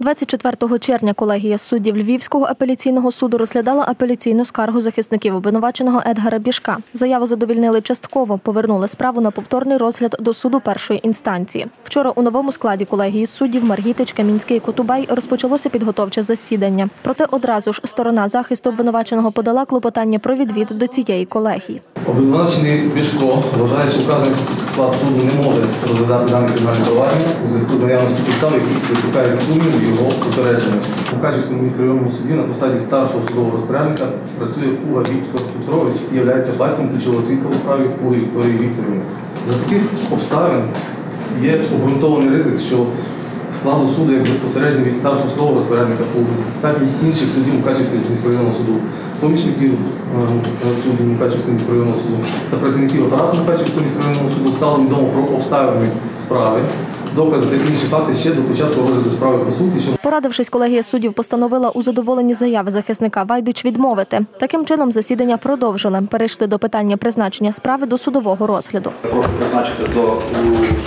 24 червня колегія суддів Львівського апеляційного суду розглядала апеляційну скаргу захисників обвинуваченого Едгара Бішка. Заяву задовільнили частково, повернули справу на повторний розгляд до суду першої інстанції. Вчора у новому складі колегії суддів Маргітич, Камінський і Котубай розпочалося підготовче засідання. Проте одразу ж сторона захисту обвинуваченого подала клопотання про відвід до цієї колегії. Обвинувачений Бішко вважає, що вказаний склад суду не може розглядати дане кримінальне провадження у зв'язку з наявності підстав, які викликають сумнів його упередженості. У Качівському міськрайонному суді на посаді старшого судового розпорядника працює Пуга Віктор Петрович, який є батьком ключового свідка у справі Пуги Вікторії Вікторівни. За таких обставин є обґрунтований ризик, що складу суду як безпосередньо від старшого судового розпорядника Пуги, так і інших суддів Мукачівського міськрайонного суду, помічників е, суду Мукачівського міськрайонного суду та працівників апарату Мукачівського міськрайонного суду стало відомо про обставини справи, докази та інші факти ще до початку розгляду справи по суті, що Порадившись, колегія суддів постановила у задоволенні заяви захисника Вайдич відмовити. Таким чином засідання продовжили. Перейшли до питання призначення справи до судового розгляду. Прошу призначити до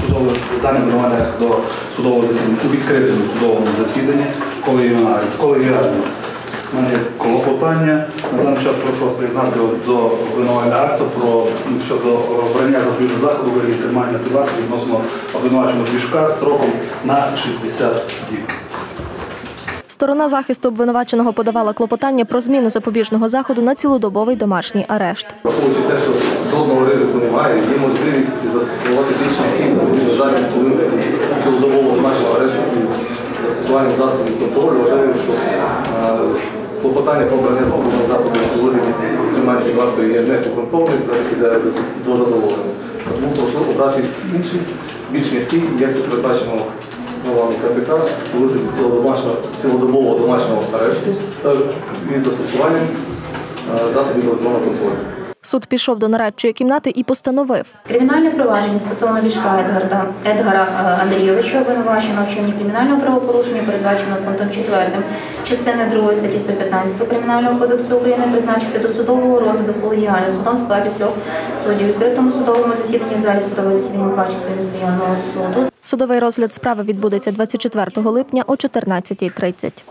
судових даних мене до судового засідання у відкритому судовому засіданні колегіально. колегіально. У мене є клопотання. На даний час прошу вас приєднати до обвинувального акту про щодо обрання розбірного заходу вигляді тримання під відносно обвинуваченого пішка з сроком на 60 діб. Сторона захисту обвинуваченого подавала клопотання про зміну запобіжного заходу на цілодобовий домашній арешт. Враховуючи те, що жодного ризику немає, є можливість застосувати більш м'який запобіжний захід цілодобового домашнього арешту із застосуванням засобів контролю. Вважаю, що е, клопотання про обрання згодом заходу у вигляді тримання під вартою є неконтрольним, іде до задоволення. Тому прошу обрати інший, більш м'який, як це передбачено новами КПК, у цілодобового домашнього арешту та із застосуванням е, засобів електронного контролю. Суд пішов до нарадчої кімнати і постановив. Кримінальне провадження стосовно Бішка Едгарда Едгара е, Андрійовича, обвинуваченого в вчиненні кримінального правопорушення, передбаченого пунктом 4 частини 2 статті 115 Кримінального кодексу України, призначити до судового розгляду колегіально судом в складі трьох суддів, відкритому судовому засіданні в залі судового засідання Мукачівського міськрайонного суду Судовий розгляд справи відбудеться 24 липня о 14.30.